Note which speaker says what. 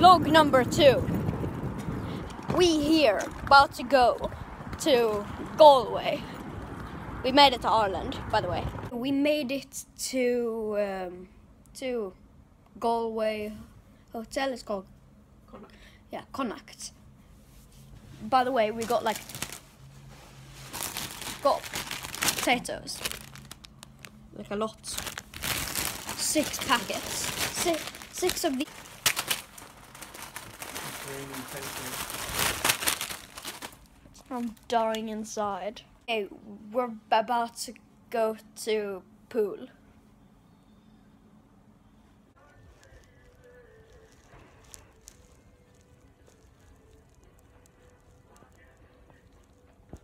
Speaker 1: vlog number two. We here about to go to Galway. We made it to Ireland, by the way. We made it to um, to Galway hotel. It's called Connacht. yeah Connacht. By the way, we got like got potatoes, like a lot, six packets, six six of the. I'm dying inside. Okay, we're about to go to pool.